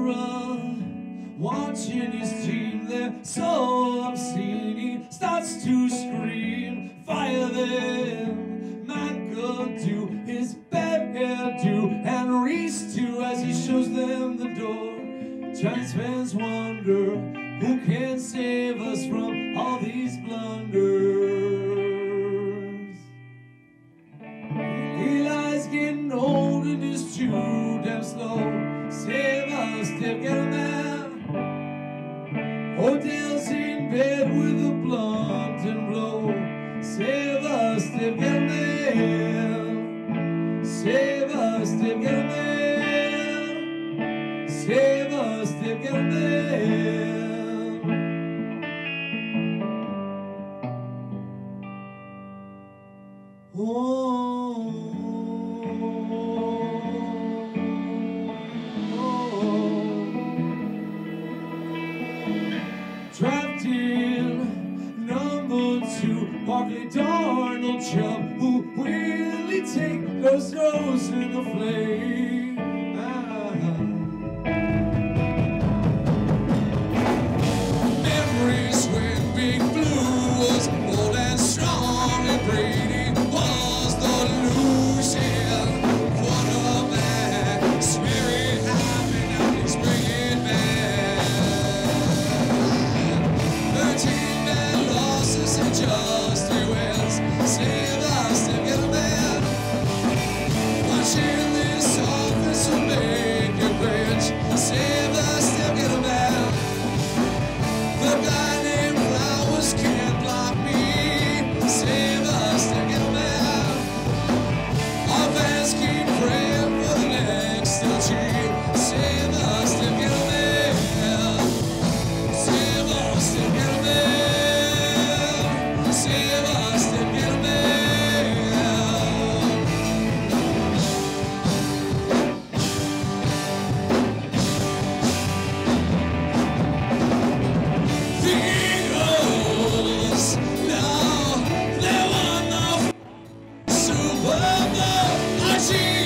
camera, watching his team. They're so obscene. He starts to scream, fire them. McAdoo, his bad hairdo, and Reese too, as he shows them the door. Giants fans wonder who can save us from all these blunders. Odell's in bed with a blunt and blow. Save us, get him. Save us, Dave, get Drafted number two, Barkley Darnold Chubb, who will he take those throws in the flame? Energy.